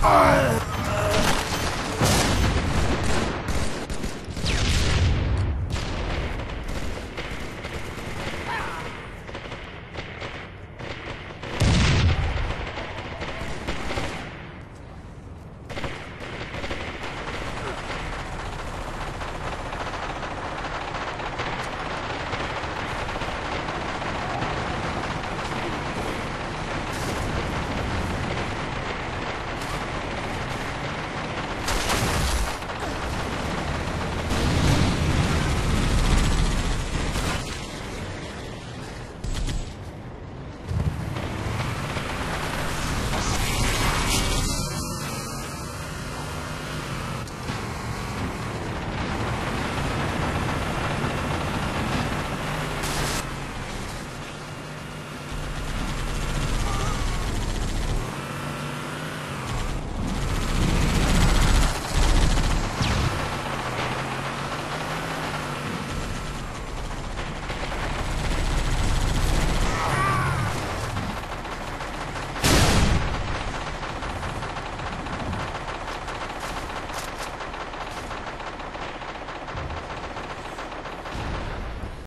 Uh,